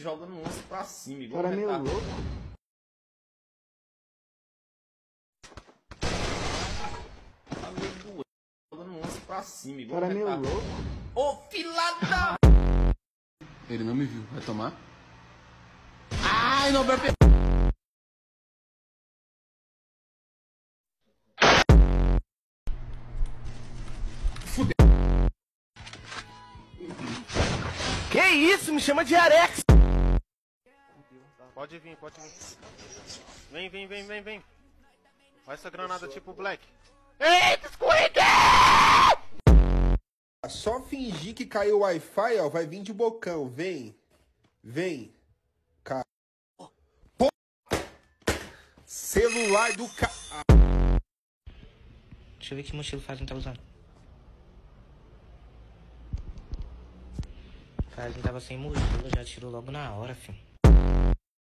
jogando um lance pra cima, igual cara é meio louco. Tá meio doente, jogando um lance pra cima, O igual cara é meio louco. Ô, filada! Ele não me viu. Vai tomar? Ai, não, Berpe... Que isso? Me chama de Arex! Pode vir, pode vir. Vem, vem, vem, vem, vem. Olha essa granada tipo Black. Só fingir que caiu o Wi-Fi, ó, vai vir de bocão. Vem. Vem. Cara. Pô. Celular do ca... Deixa eu ver que mochila o Fazin tá usando. O Fazin tava sem mochila, já tirou logo na hora, filho.